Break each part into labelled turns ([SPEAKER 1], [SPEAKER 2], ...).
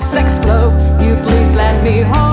[SPEAKER 1] sex glow. You please let me home.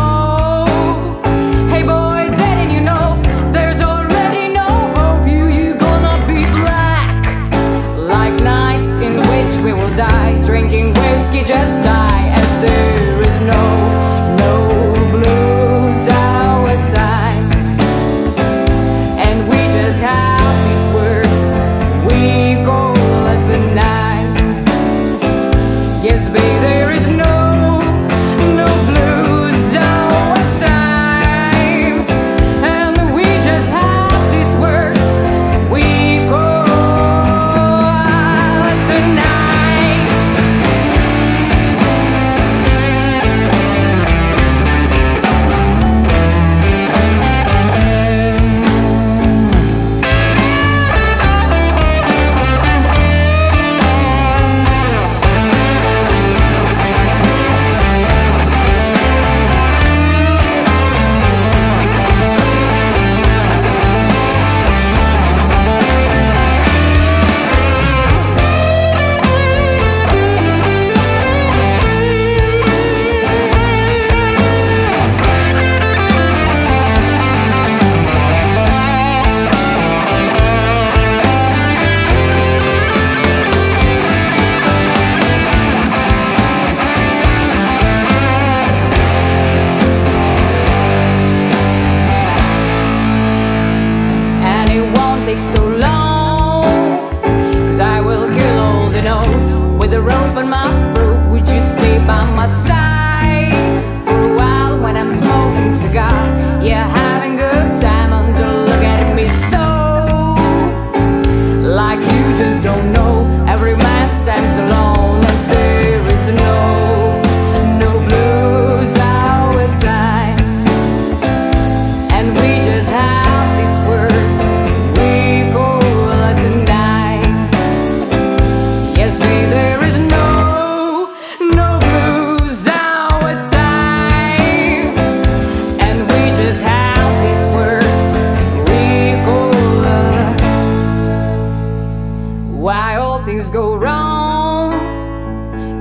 [SPEAKER 1] With a rope on my throat. Would you stay by my side for a while when I'm smoking cigar? Yeah, wrong?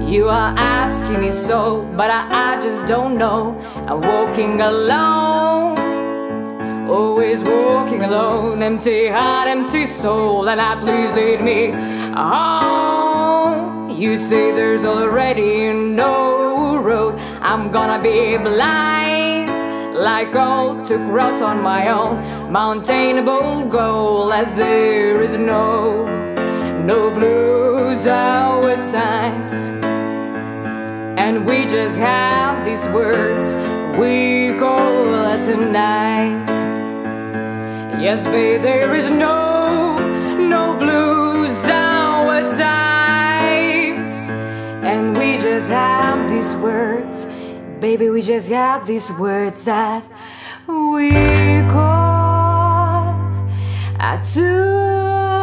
[SPEAKER 1] You are asking me so, but I, I just don't know. I'm walking alone. Always walking alone, empty heart, empty soul, and I please lead me home. You say there's already no road, I'm gonna be blind. Like gold to cross on my own, mountainable goal, as there is no, no blues our times. And we just have these words we call it tonight. Yes, babe, there is no, no blues our times. And we just have these words, baby, we just have these words that we call tonight.